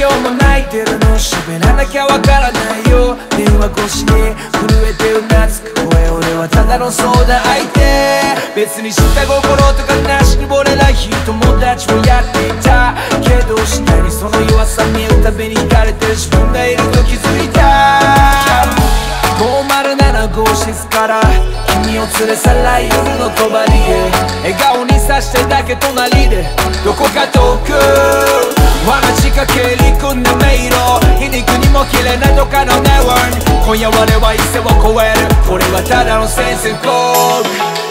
今日も泣いてるの喋らなきゃわからないよ。電話越しに震えてうなずく声俺はただの相談相手。別に下心とかなしに惚れない友達をやっていた。けど次第にその弱さ見るたびに惹かれてる自分がいると気づいた。507号室から君を連れ去ら夜の帳へ笑顔にさしてだけ隣で。どこか遠く。罠仕掛けり組んだ迷路。皮肉にも綺麗などかのネワン今夜我は一線を越える。俺はただの先生コール。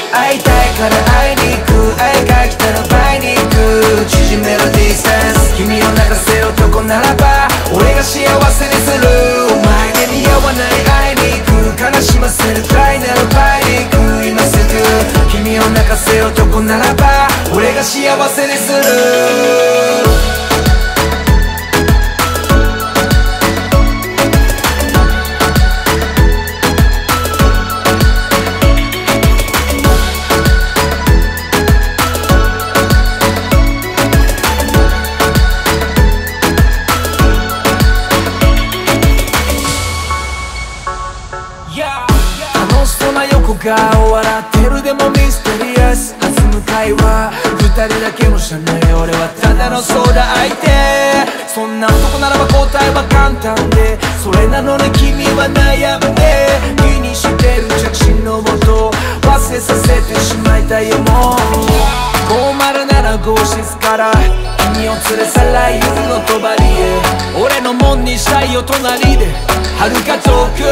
会いたいから会いに行く。愛が来たら倍に行く。縮めるディスタンス。君を泣かせる男ならば俺が幸せにする。お前に似合わない。会いに行く。悲しませる。くらいなら倍に行く。今すぐ君を泣かせる男ならば俺が幸せにする。顔笑ってるでもミステリアス弾む会話二人だけの車内俺はただの相談相手そんな男ならば答えは簡単でそれなのに君は悩んで気にしてる着信のもと忘れさせてしまいたいよもう507号室から君を連れ去ら夜の帳へ。俺の門にしたいよ隣で遥か遠く俺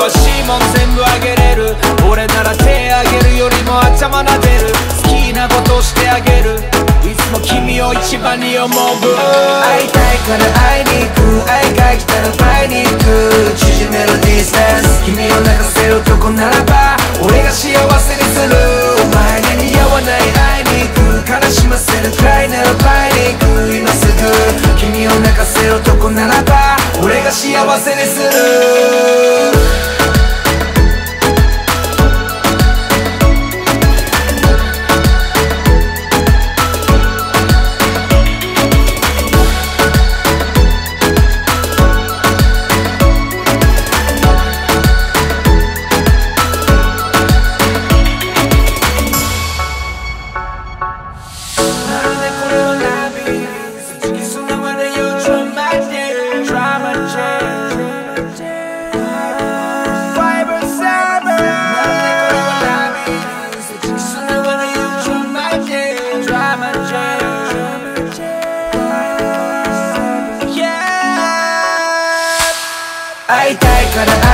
は指紋全部あげれる。俺なら手あげるよりも頭撫でる。好きなことしてあげる。いつも君を一番に思う。会いたいから会いに行く。愛が来たら倍に行く。縮めるディスタンス。会いたいから